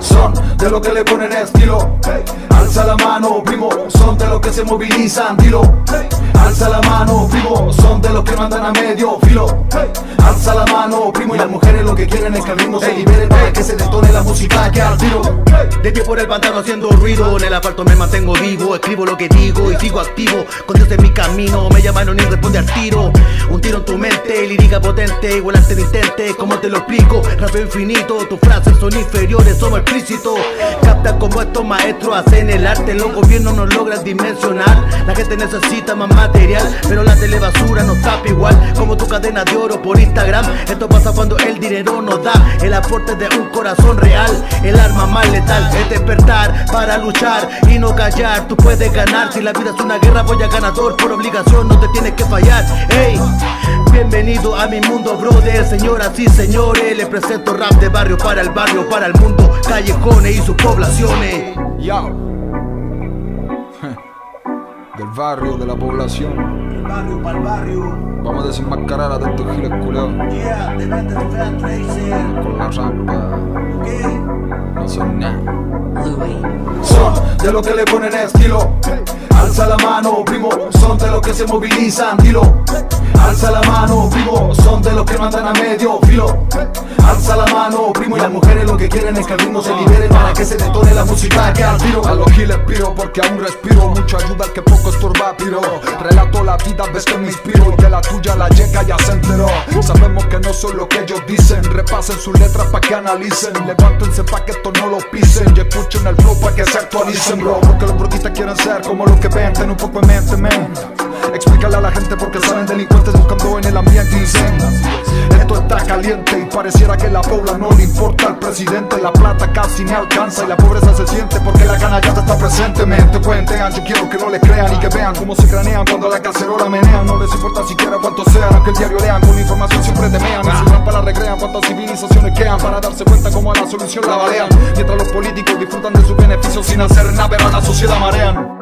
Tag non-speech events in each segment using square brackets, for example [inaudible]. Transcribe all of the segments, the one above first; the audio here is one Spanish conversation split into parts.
Son de los que le ponen estilo. Alza la mano, primo. Son de los que se movilizan, dilo. Alza la mano, primo. Son de los que mandan a medio filo. Alza la mano, primo. Y las mujeres lo que quieren es que el ritmo se libere para que se detone la música que al tiro. De pie por el pantano haciendo ruido En el asfalto me mantengo vivo Escribo lo que digo y sigo activo Con Dios en mi camino Me llaman ni responde al tiro Un tiro en tu mente Lírica potente Igual ante intente ¿Cómo te lo explico? Rapeo infinito Tus frases son inferiores Somos explícitos Capta como estos maestros hacen el arte Los gobiernos no logran dimensionar La gente necesita más material Pero la telebasura no tapa igual Como tu cadena de oro por Instagram Esto pasa cuando el dinero nos da El aporte de un corazón real El arma más letal es despertar para luchar y no callar. Tú puedes ganar si la vida es una guerra, voy a ganador por obligación, no te tienes que fallar. Hey, bienvenido a mi mundo, brother. Señoras y señores, les presento rap de barrio para el barrio, para el mundo, callejones y sus poblaciones. Yo. [laughs] Del barrio, de la población. Del barrio para el barrio. Vamos a desenmascarar a tantos giles culeados. Con la rampa. No son nada. Son de los que le ponen estilo. Alza la mano, primo. Son de los que se movilizan, dilo. Alza la mano, primo. Son de los que mandan a medio filo. Alza la mano, primo. Y las mujeres lo que quieren es que el ritmo se libere para que se detone la música que al tiro. Porque aún respiro. Mucha ayuda al que poco estorba, piro. Relato la vida, ves que me inspiro. Y de la tuya la llega ya se enteró. Sabemos que no son lo que ellos dicen. Repasen sus letras pa' que analicen. Levántense pa' que esto no lo pisen. Y escuchen el flow pa' que se actualicen, bro. Porque los brotistas quieren ser como los que ven. Ten un poco en mente, men. A la gente porque salen delincuentes buscando en el ambiente y dicen Esto está caliente y pareciera que la pobla no le importa al presidente. La plata casi ni alcanza y la pobreza se siente porque la gana ya está presente. Mente cuentean, yo quiero que no le crean y que vean cómo se cranean cuando la cacerola menean No les importa siquiera cuántos sean, aunque el diario lean con información siempre temean En su rampa la recrean cuántas civilizaciones quedan para darse cuenta cómo a la solución la balean. Mientras los políticos disfrutan de sus beneficios sin hacer nada pero a la sociedad marean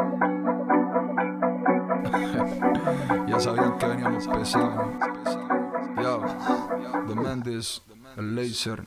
especial. Yo, The Mendes, el laser.